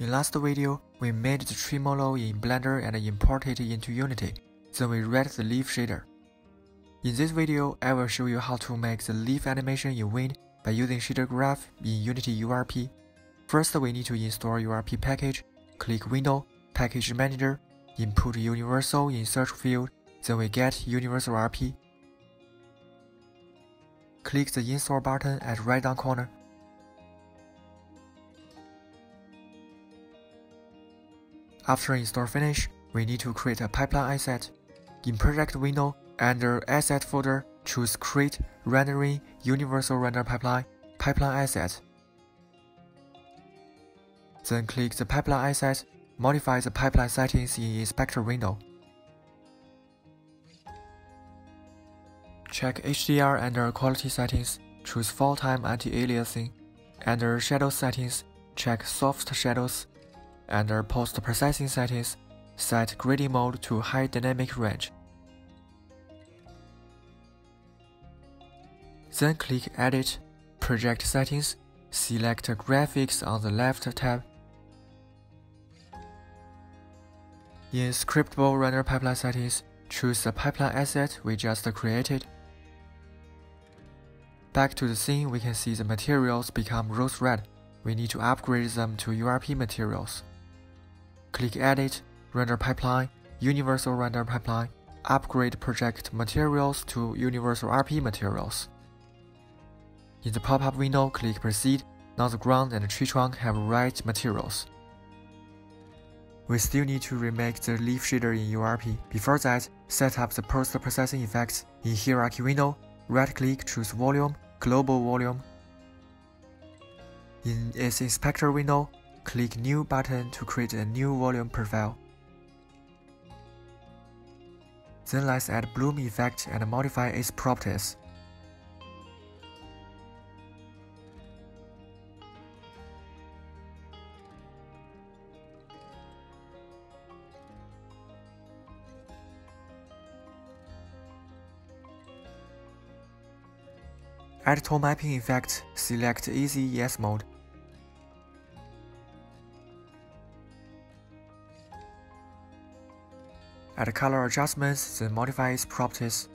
In last video, we made the tree model in Blender and imported it into Unity, then we read the leaf shader. In this video, I will show you how to make the leaf animation in Wind by using shader graph in Unity URP. First, we need to install URP package, click Window, Package Manager, input Universal in search field, then we get Universal RP. Click the install button at right down corner. After install finish, we need to create a pipeline asset. In project window, under asset folder, choose create rendering universal render pipeline, pipeline asset. Then click the pipeline asset, modify the pipeline settings in inspector window. Check HDR under quality settings, choose full time anti-aliasing. Under shadow settings, check soft shadows under post-processing settings, set grading mode to high dynamic range. Then click Edit, Project Settings, select Graphics on the left tab. In Scriptable Render Pipeline Settings, choose the pipeline asset we just created. Back to the scene, we can see the materials become rose red. We need to upgrade them to URP materials. Click Edit, Render Pipeline, Universal Render Pipeline, Upgrade Project Materials to Universal RP Materials. In the pop-up window, click Proceed. Now the ground and the tree trunk have right materials. We still need to remake the leaf shader in URP. Before that, set up the post-processing effects. In Hierarchy window, right-click, choose Volume, Global Volume. In its inspector window, Click New button to create a new volume profile. Then let's add bloom effect and modify its properties. Add tone mapping effect, select ACES mode. Add color adjustments, then modify its properties.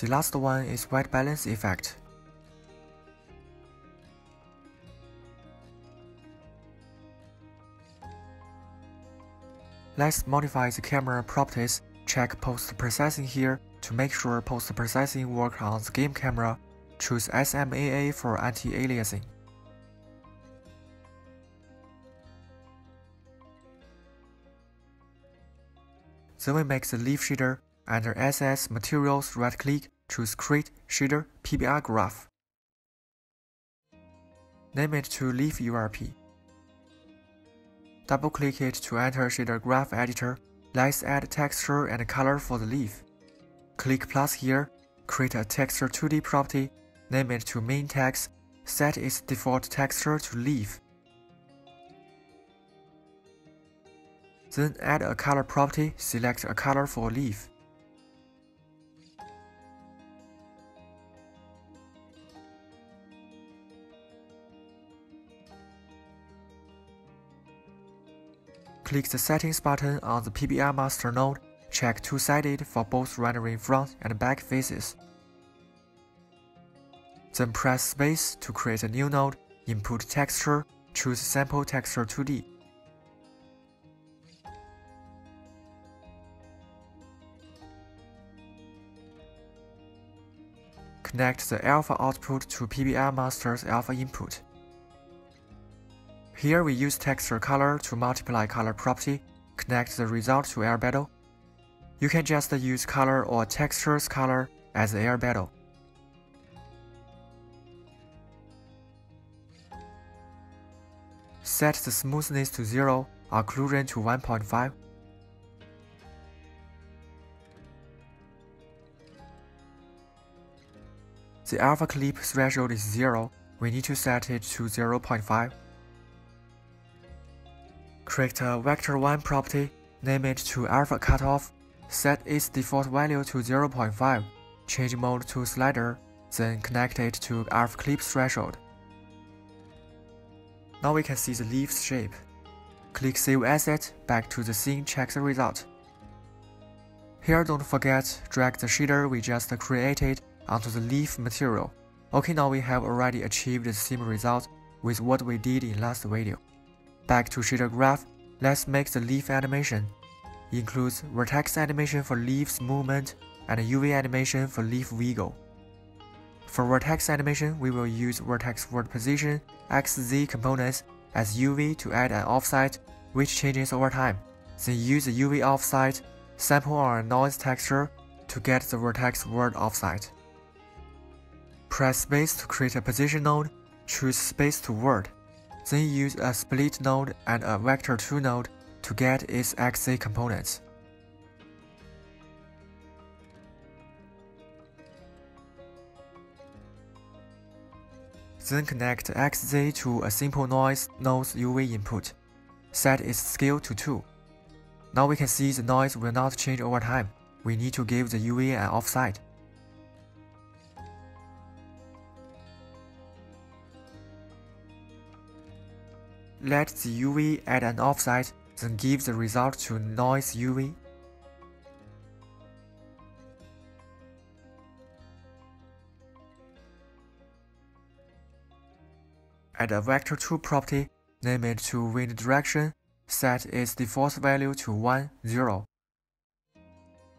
The last one is white balance effect. Let's modify the camera properties, check post-processing here to make sure post-processing work on the game camera, choose SMAA for anti-aliasing. Then we make the leaf shader. Under SS Materials right-click, choose Create Shader PBR Graph. Name it to Leaf URP. Double-click it to enter Shader Graph Editor. Let's add texture and color for the leaf. Click plus here, create a texture 2D property, name it to main text, set its default texture to leaf. Then add a color property, select a color for leaf. Click the Settings button on the PBR master node Check two-sided for both rendering front and back faces. Then press space to create a new node, input texture, choose sample texture 2D. Connect the alpha output to PBR master's alpha input. Here we use texture color to multiply color property, connect the result to albedo, you can just use color or textures color as albedo. Set the smoothness to 0, occlusion to 1.5. The alpha clip threshold is 0, we need to set it to 0.5. Create a vector 1 property name it to alpha cutoff, set its default value to 0.5, change mode to slider, then connect it to alpha clip threshold. Now we can see the leaf's shape. Click Save Asset, back to the scene, check the result. Here don't forget, drag the shader we just created onto the leaf material. Okay, now we have already achieved the same result with what we did in last video. Back to shader graph, let's make the leaf animation. Includes vertex animation for leaves movement and UV animation for leaf wiggle. For vertex animation, we will use vertex world position XZ components as UV to add an offset which changes over time. Then use the UV offset, sample or noise texture to get the vertex world offset. Press space to create a position node, choose space to world. Then use a split node and a vector 2 node to get its XZ components. Then connect XZ to a simple noise node's UV input. Set its scale to 2. Now we can see the noise will not change over time. We need to give the UV an offset. Let the UV add an offset, then give the result to noise UV. Add a vector2 property, name it to wind direction, set its default value to 1, 0.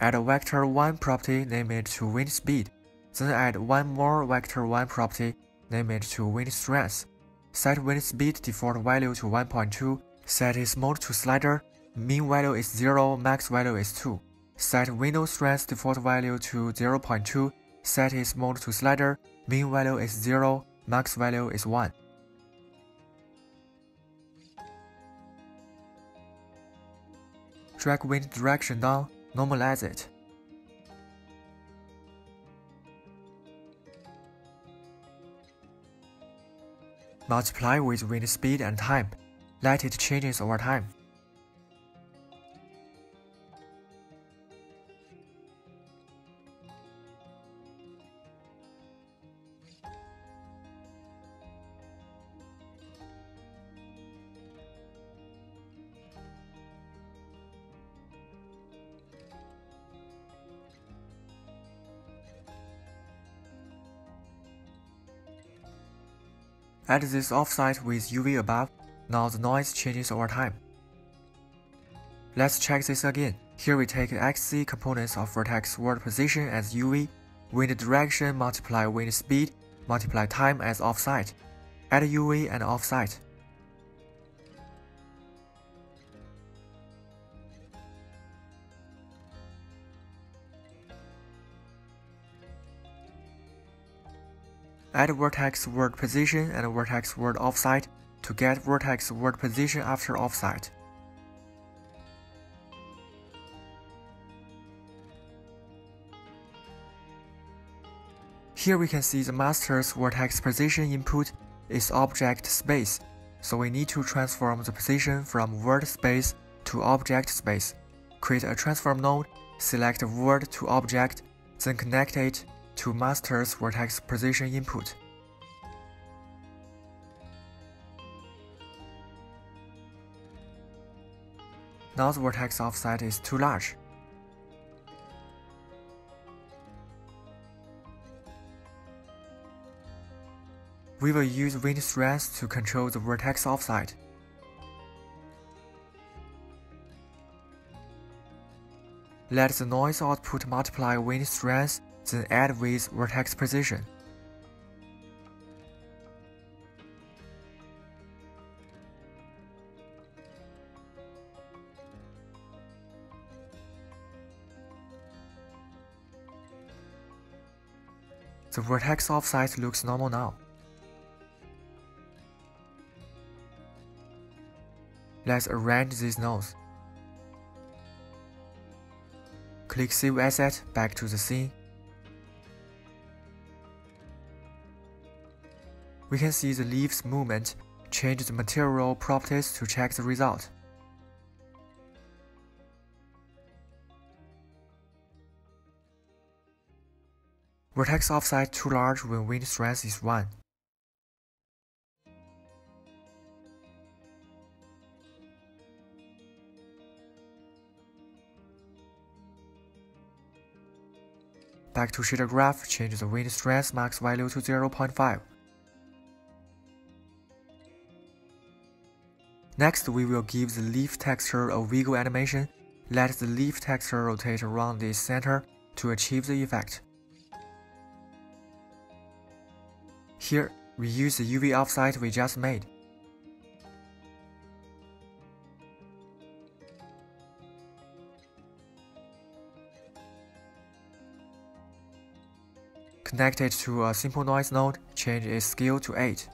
Add a vector1 property, name it to wind speed, then add one more vector1 property, name it to wind strength. Set wind speed default value to 1.2, set its mode to slider, mean value is 0, max value is 2. Set window strength default value to 0.2, set its mode to slider, mean value is 0, max value is 1. Drag wind direction down, normalize it. Multiply with wind speed and time. Let it changes over time. Add this offset with UV above, now the noise changes over time. Let's check this again. Here we take XZ components of vertex world position as UV, wind direction multiply wind speed, multiply time as offset. Add UV and offset. Add vertex world position and vertex world offset to get vertex world position after offset. Here we can see the master's vertex position input is object space, so we need to transform the position from world space to object space. Create a transform node, select world to object, then connect it to master's vertex position input. Now the vertex offset is too large. We will use wind strength to control the vertex offset. Let the noise output multiply wind strength then add with vertex position. The vertex offset looks normal now. Let's arrange these nodes. Click Save Asset back to the scene we can see the leaf's movement, change the material properties to check the result. Vertex offset too large when wind strength is 1. Back to shader graph, change the wind strength max value to 0.5. Next, we will give the leaf texture a wiggle animation. Let the leaf texture rotate around its center to achieve the effect. Here, we use the UV offset we just made. Connect it to a simple noise node, change its scale to 8.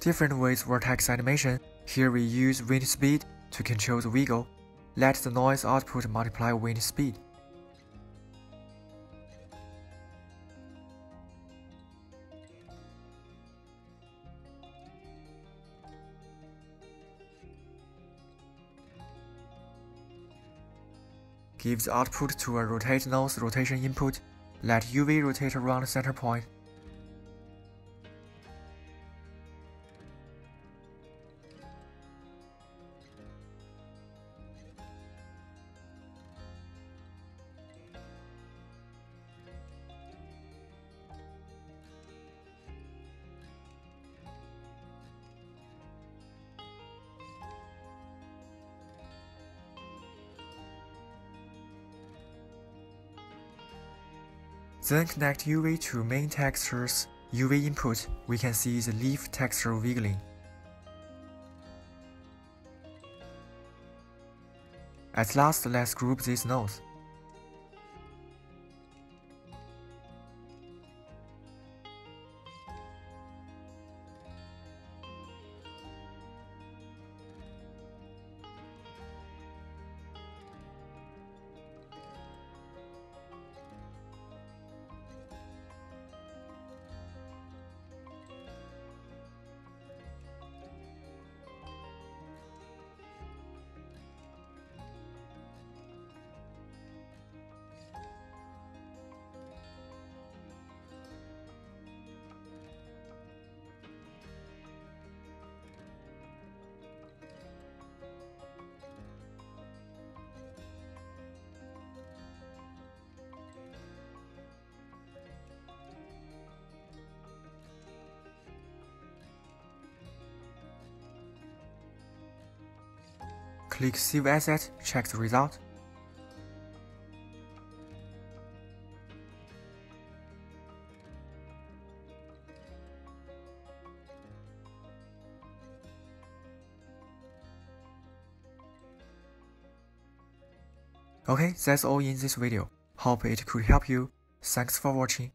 Different with vertex animation, here we use wind speed to control the wiggle. Let the noise output multiply wind speed. Give the output to a rotate nose rotation input. Let UV rotate around center point. Then connect UV to main texture's UV input, we can see the leaf texture wiggling. At last, let's group these nodes. Click Save Asset, check the result. Okay, that's all in this video. Hope it could help you. Thanks for watching.